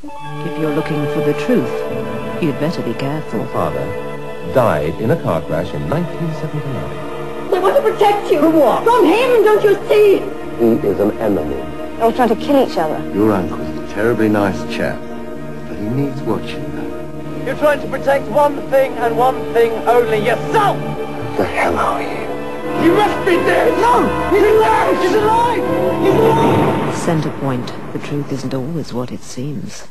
If you're looking for the truth, you'd better be careful. Your father died in a car crash in 1979. I want to protect you. From what? From him, don't you see? He is an enemy. They're all trying to kill each other. Your uncle's a terribly nice chap, but he needs watching though. You're trying to protect one thing and one thing only, yourself! The hell are you? You must be dead! No! He's alive! He's alive! Centre Point, the truth isn't always what it seems.